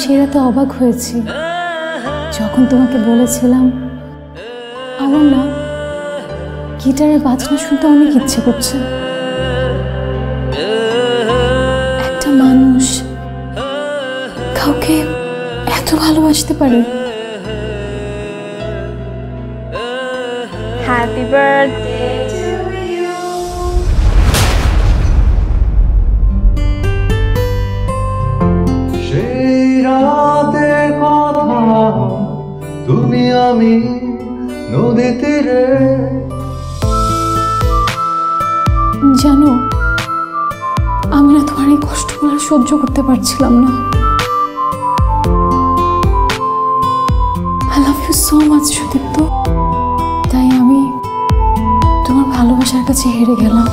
সে রাতে অবাক হয়েছি। যখন তোমাকে বলেছিলাম, আমার না গিটারে বাজনা শুনতে অনেক ইচ্ছে করছে। একটা মানুষ কাউকে এত ভালোবাসতে পারে। হ্যাপি বার্থডে তুমি আমি নদী তীরে জানো, আমি না তোমার এই কষ্টগুলো সহ্য করতে পারছিলাম না। I love you so much Sudipta. তাই আমি তোমার ভালোবাসার কাছে হেরে গেলাম।